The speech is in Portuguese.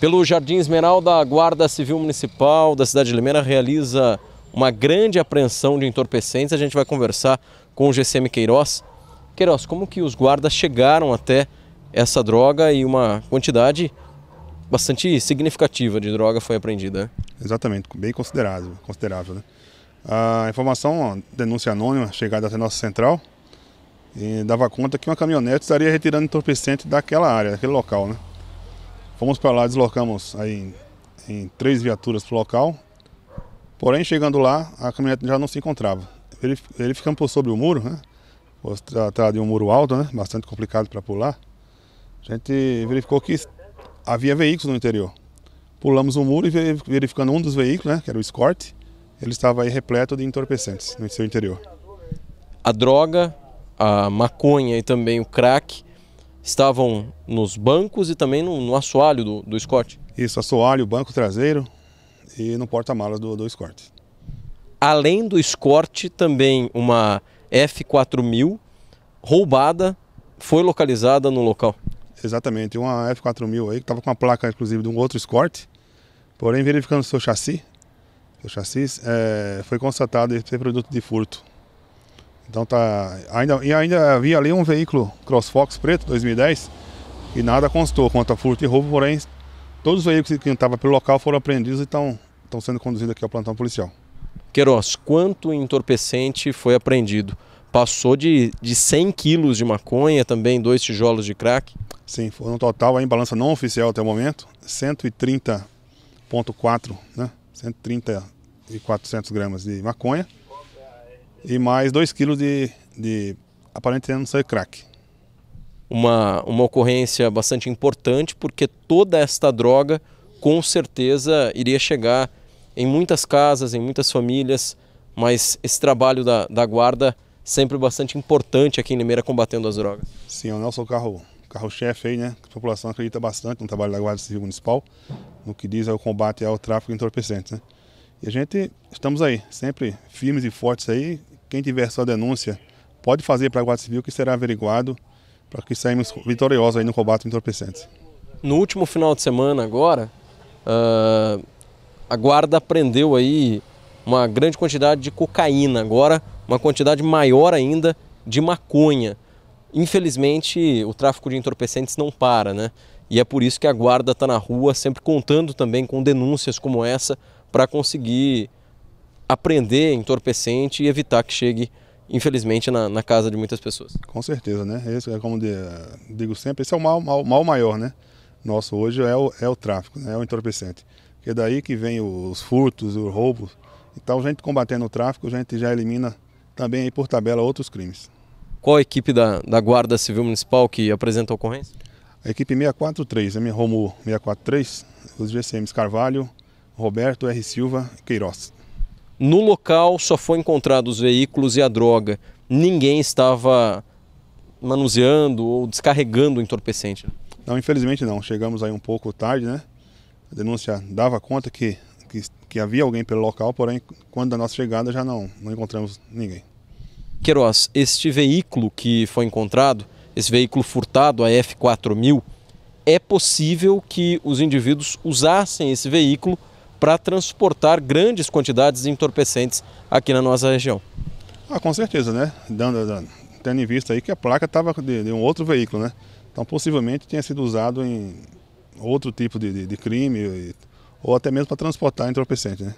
Pelo Jardim Esmeralda, a Guarda Civil Municipal da cidade de Limeira realiza uma grande apreensão de entorpecentes. A gente vai conversar com o GCM Queiroz. Queiroz, como que os guardas chegaram até essa droga e uma quantidade bastante significativa de droga foi apreendida? Exatamente, bem considerável, considerável. Né? A informação, a denúncia anônima, chegada até nossa central, dava conta que uma caminhonete estaria retirando entorpecente daquela área, daquele local. Né? Fomos para lá, deslocamos aí em, três viaturas para o local. Porém, chegando lá, a caminhonete já não se encontrava. Verificamos por sobre o muro, né? Tratar de um muro alto, né? Bastante complicado para pular. A gente verificou que havia veículos no interior. Pulamos o muro e verificando um dos veículos, né? Que era o Escort, ele estava aí repleto de entorpecentes no seu interior. A droga, a maconha e também o crack estavam nos bancos e também no, no assoalho do, do Escort. Isso, assoalho, banco traseiro e no porta-malas do, do Escort. Além do Escort, também uma F4000 roubada foi localizada no local. Exatamente, uma F4000 aí que estava com a placa inclusive de um outro Escort, porém verificando seu chassi, o chassi é, foi constatado ser produto de furto. Então tá. Ainda, e ainda havia ali um veículo CrossFox preto 2010 e nada constou quanto a furto e roubo, porém todos os veículos que estavam pelo local foram apreendidos e estão, sendo conduzidos aqui ao plantão policial. Queiroz, quanto entorpecente foi apreendido? Passou de, de 100 quilos de maconha, também dois tijolos de crack? Sim, foram um total em balança não oficial até o momento, 130,4, né? 130 e 400 gramas de maconha e mais 2 quilos de, de aparentemente não ser crack. Uma, uma ocorrência bastante importante porque toda esta droga com certeza iria chegar em muitas casas, em muitas famílias, mas esse trabalho da, da guarda sempre bastante importante aqui em Limeira combatendo as drogas. Sim, é o nosso carro carro-chefe aí, né? A população acredita bastante no trabalho da Guarda Civil Municipal, no que diz ao combate ao tráfico de entorpecentes, né? E a gente estamos aí, sempre firmes e fortes aí, quem tiver sua denúncia pode fazer para a Guarda Civil que será averiguado para que saímos vitoriosos aí no combate entorpecentes. No último final de semana agora, uh, a Guarda prendeu aí uma grande quantidade de cocaína, agora uma quantidade maior ainda de maconha. Infelizmente, o tráfico de entorpecentes não para, né? E é por isso que a guarda está na rua, sempre contando também com denúncias como essa, para conseguir aprender entorpecente e evitar que chegue, infelizmente, na, na, casa de muitas pessoas. Com certeza, né? Esse é como de, digo sempre, esse é o mal, mal, mal maior, né? Nosso hoje é o, é o tráfico, né? é o entorpecente. Porque é daí que vem os furtos, os roubos. Então, a gente combatendo o tráfico, a gente já elimina também aí por tabela outros crimes. Qual a equipe da, da Guarda Civil Municipal que apresenta a ocorrência? A equipe 643, a minha Romu 643, os GCMs Carvalho, Roberto R. Silva e Queiroz. No local só foi encontrado os veículos e a droga. Ninguém estava manuseando ou descarregando o entorpecente. Não, infelizmente não. Chegamos aí um pouco tarde, né? A denúncia dava conta que, que, que havia alguém pelo local, porém, quando da nossa chegada já não, não encontramos ninguém. Queiroz, este veículo que foi encontrado, esse veículo furtado, a F4000, é possível que os indivíduos usassem esse veículo para transportar grandes quantidades de entorpecentes aqui na nossa região. Ah, com certeza, né? Dando, dando, tendo em vista aí que a placa estava de, de, um outro veículo, né? Então possivelmente tenha sido usado em outro tipo de, de, de crime ou até mesmo para transportar entorpecente, né?